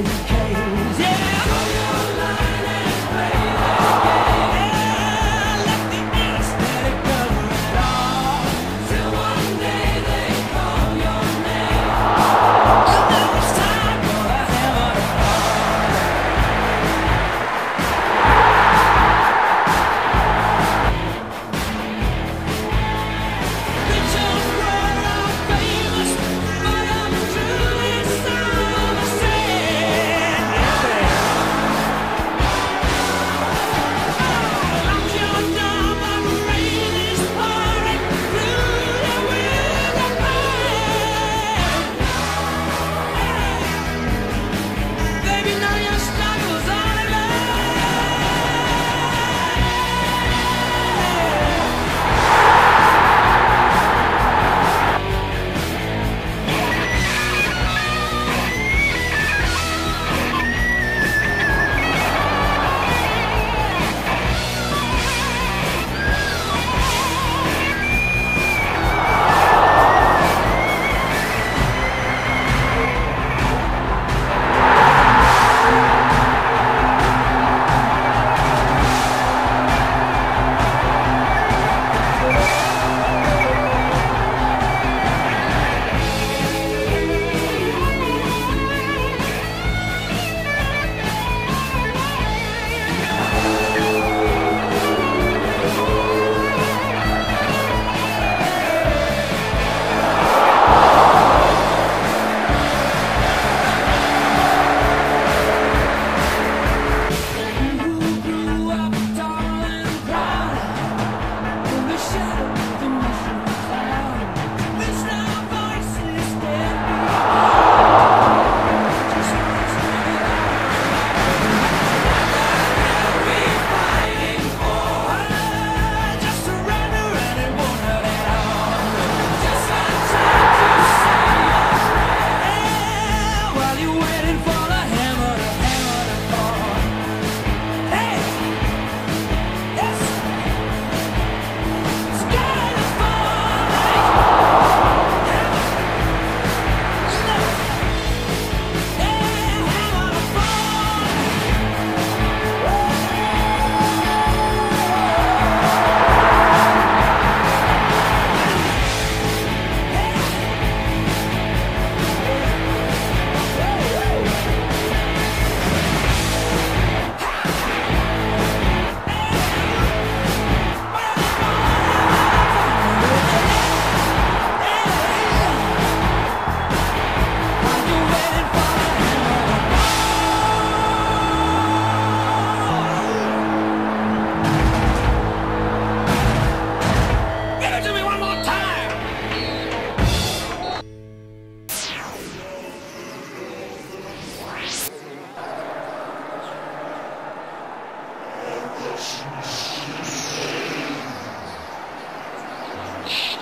your body Shh.